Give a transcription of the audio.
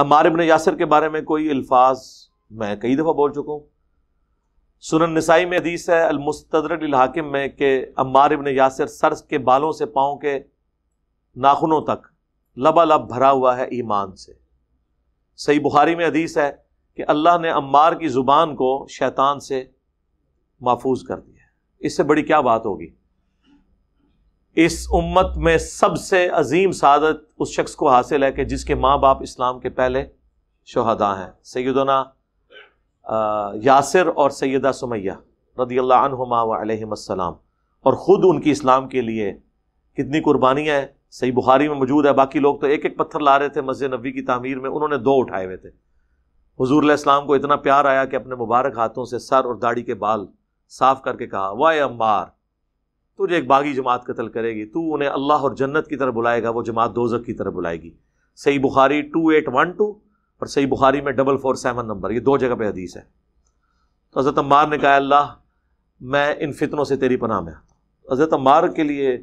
अमार इबन यासर के बारे में कोई अल्फाज मैं कई दफ़ा बोल चुका हूँ। सुनन नसाई में हदीस है अलमुस्तरहाकिम में कि अम्मार इबन यासर सर के बालों से पाँव के नाखूनों तक लबालब भरा हुआ है ईमान से। सही बुखारी में हदीस है कि अल्लाह ने अम्मार की ज़ुबान को शैतान से महफूज कर दिया इससे बड़ी क्या बात होगी? इस उम्मत में सबसे अजीम सादत उस शख्स को हासिल है कि जिसके माँ बाप इस्लाम के पहले शहदा हैं। सैदना यासिर और सैदा सुमैया रदी अल्लाम और ख़ुद उनकी इस्लाम के लिए कितनी कुर्बानियाँ हैं। सही बुखारी में मौजूद है। बाकी लोग तो एक एक पत्थर ला रहे थे मस्जिद नबी की तामीर में। उन्होंने दो उठाए हुए थे। हजूर इस्लाम को इतना प्यार आया कि अपने मुबारक हाथों से सर और दाढ़ी के बाल साफ़ करके कहा, वाह अम्बार तुझे एक बागी जमात कत्ल करेगी। तू उन्हें अल्लाह और जन्नत की तरफ़ बुलाएगा, वो जमात दोजक की तरफ़ बुलाएगी। सही Bukhari two eight one two और सही बुखारी में डबल फोर सेवन नंबर, ये दो जगह पे हदीस है। तो हज़रत अम्मार ने कहा, अल्लाह, मैं इन फितनों से तेरी पनाह में आता हज़रत अम्मार के लिए